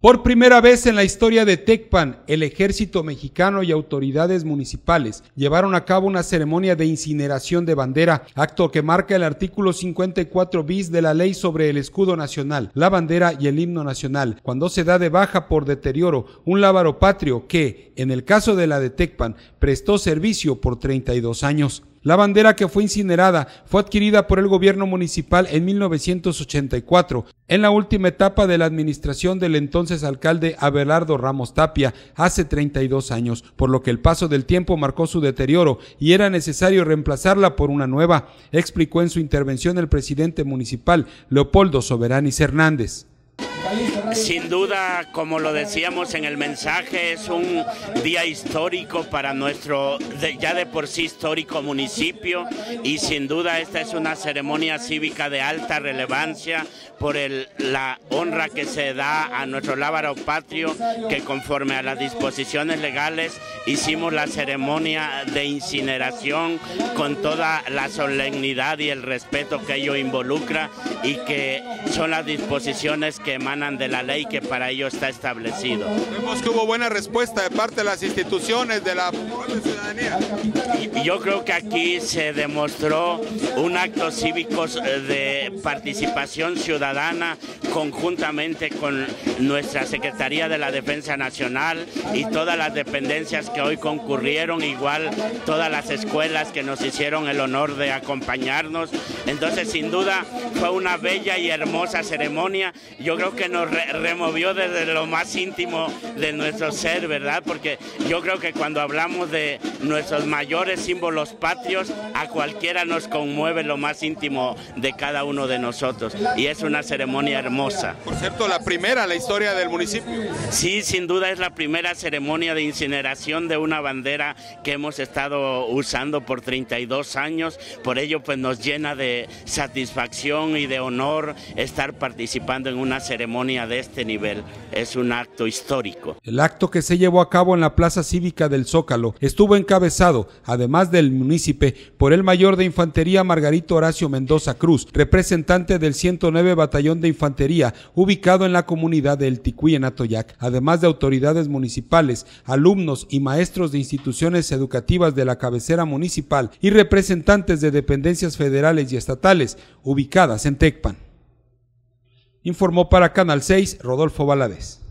Por primera vez en la historia de Tecpan, el ejército mexicano y autoridades municipales llevaron a cabo una ceremonia de incineración de bandera, acto que marca el artículo 54 bis de la ley sobre el escudo nacional, la bandera y el himno nacional, cuando se da de baja por deterioro un lábaro patrio que, en el caso de la de Tecpan, prestó servicio por 32 años. La bandera que fue incinerada fue adquirida por el gobierno municipal en 1984, en la última etapa de la administración del entonces alcalde Abelardo Ramos Tapia, hace 32 años, por lo que el paso del tiempo marcó su deterioro y era necesario reemplazarla por una nueva, explicó en su intervención el presidente municipal Leopoldo Soberanis Hernández. Sin duda, como lo decíamos en el mensaje, es un día histórico para nuestro ya de por sí histórico municipio y sin duda esta es una ceremonia cívica de alta relevancia por la honra que se da a nuestro lábaro patrio que conforme a las disposiciones legales hicimos la ceremonia de incineración con toda la solemnidad y el respeto que ello involucra y que son las disposiciones que emanan de la ley que para ello está establecido. Vemos que hubo buena respuesta de parte de las instituciones, de la ciudadanía. Yo creo que aquí se demostró un acto cívico eh, de participación ciudadana conjuntamente con nuestra Secretaría de la Defensa Nacional y todas las dependencias que hoy concurrieron, igual todas las escuelas que nos hicieron el honor de acompañarnos. Entonces, sin duda, fue una bella y hermosa ceremonia. Yo creo que nos removió desde lo más íntimo de nuestro ser, ¿verdad? Porque yo creo que cuando hablamos de nuestros mayores símbolos patrios, a cualquiera nos conmueve lo más íntimo de cada uno de nosotros. Y es una ceremonia hermosa. Por cierto, la primera en la historia del municipio. Sí, sin duda es la primera ceremonia de incineración de una bandera que hemos estado usando por 32 años. Por ello, pues nos llena de satisfacción y de honor estar participando en una ceremonia este nivel. Es un acto histórico. El acto que se llevó a cabo en la Plaza Cívica del Zócalo estuvo encabezado, además del munícipe, por el mayor de infantería Margarito Horacio Mendoza Cruz, representante del 109 Batallón de Infantería, ubicado en la comunidad de El Ticuí en Atoyac, además de autoridades municipales, alumnos y maestros de instituciones educativas de la cabecera municipal y representantes de dependencias federales y estatales ubicadas en Tecpan. Informó para Canal 6 Rodolfo Valadez.